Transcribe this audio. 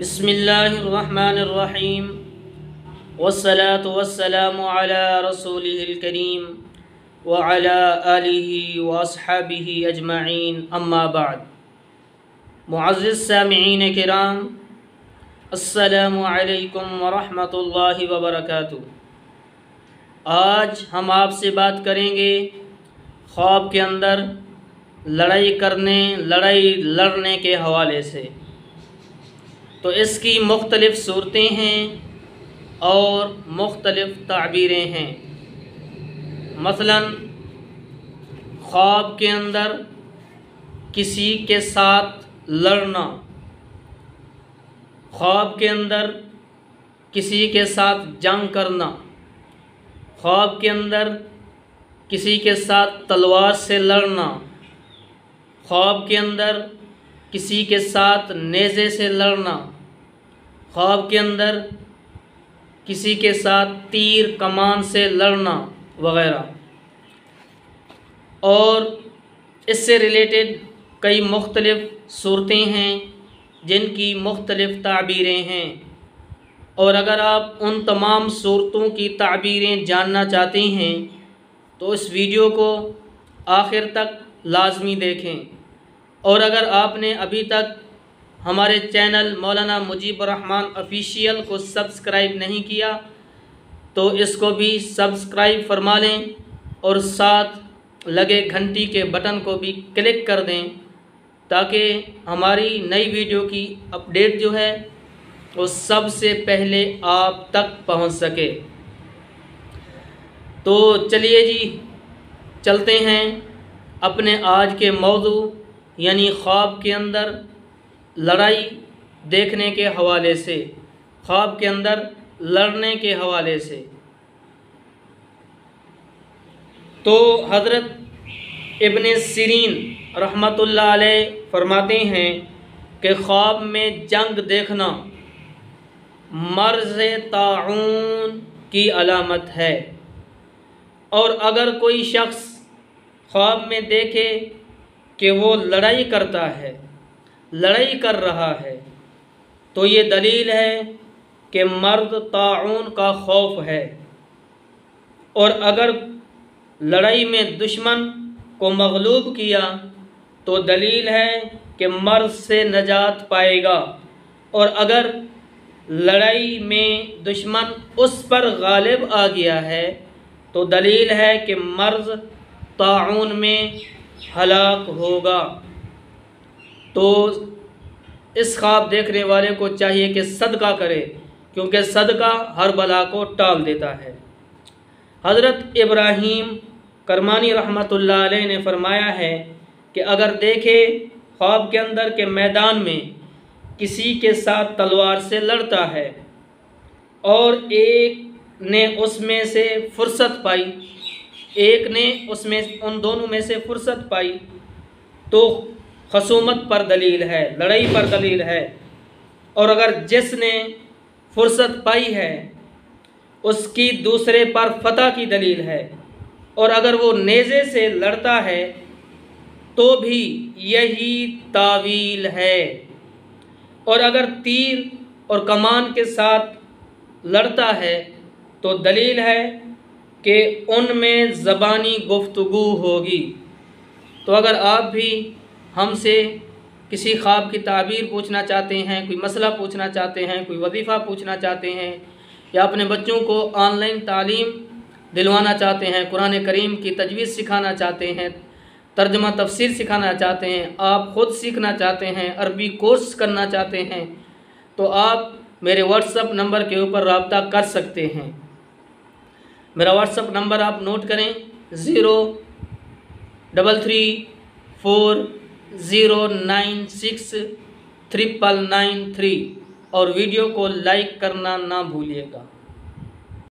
बसमीम वसलात वसलाम रसूल करीम वसहाबी अजमाइन। अम्माबाद मुआज़ सामीन कराम असलकम वरहमतुल्लाहि वबरकatuh आज हम आपसे बात करेंगे ख्वाब के अंदर लड़ाई करने, लड़ाई लड़ने के हवाले से। तो इसकी मुख्तलिफ़ सूरतें हैं और मुख्तलिफ़ ताबीरें हैं। मसलन, ख्वाब के अंदर किसी के साथ लड़ना, ख्वाब के अंदर किसी के साथ जंग करना, ख्वाब के अंदर किसी के साथ तलवार से लड़ना, ख्वाब के अंदर किसी के साथ नेज़े से लड़ना। ख्वाब के अंदर किसी के साथ तीर कमान से लड़ना वगैरह। और इससे रिलेटेड कई मुख्तलिफ़ सूरतें हैं, जिनकी मुख्तलिफ़ ताबीरें हैं। और अगर आप उन तमाम सूरतों की ताबीरें जानना चाहते हैं तो इस वीडियो को आखिर तक लाजमी देखें। और अगर आपने अभी तक हमारे चैनल मौलाना मुजीबरहमान ऑफिशियल को सब्सक्राइब नहीं किया तो इसको भी सब्सक्राइब फरमा लें और साथ लगे घंटी के बटन को भी क्लिक कर दें ताकि हमारी नई वीडियो की अपडेट जो है वो सबसे पहले आप तक पहुँच सके। तो चलिए जी, चलते हैं अपने आज के मौजू यानी ख्वाब के अंदर लड़ाई देखने के हवाले से, ख्वाब के अंदर लड़ने के हवाले से। तो हज़रत इबन सिरीन रहमतुल्लाह अलैह फरमाते हैं कि ख्वाब में जंग देखना मर्ज़ ताउन की अलामत है। और अगर कोई शख्स ख्वाब में देखे कि वो लड़ाई करता है, लड़ाई कर रहा है। तो ये दलील है कि मर्द ताउन का खौफ है। और अगर लड़ाई में दुश्मन को मगलूब किया तो दलील है कि मर्द से नजात पाएगा। और अगर लड़ाई में दुश्मन उस पर गालिब आ गया है तो दलील है कि मर्ज ताउन में हलाक होगा। तो इस ख्वाब देखने वाले को चाहिए कि सदका करे, क्योंकि सदका हर बला को टाल देता है। हज़रत इब्राहीम करमानी अलैह ने फरमाया है कि अगर देखे ख्वाब के अंदर के मैदान में किसी के साथ तलवार से लड़ता है और एक ने उसमें से फुर्सत पाई एक ने उसमें, उन दोनों में से फुर्सत पाई तो खसूमत पर दलील है, लड़ाई पर दलील है। और अगर जिसने फुर्सत पाई है, उसकी दूसरे पर फतह की दलील है। और अगर वो नेज़े से लड़ता है तो भी यही तावील है। और अगर तीर और कमान के साथ लड़ता है तो दलील है कि उनमें ज़बानी गुफ्तु होगी। तो अगर आप भी हमसे किसी ख्वाब की ताबीर पूछना चाहते हैं, कोई मसला पूछना चाहते हैं, कोई वजीफ़ा पूछना चाहते हैं, या अपने बच्चों को ऑनलाइन तालीम दिलवाना चाहते हैं, कुरान करीम की तजवीज़ सिखाना चाहते हैं, तर्जमा तफसीर सिखाना चाहते हैं, आप ख़ुद सीखना चाहते हैं, अरबी कोर्स करना चाहते हैं तो आप मेरे व्हाट्सअप नंबर के ऊपर रबता कर सकते हैं। मेरा व्हाट्सअप नंबर आप नोट करें, zero, double three, four, zero, nine, six triple nine three और वीडियो को लाइक करना ना भूलिएगा।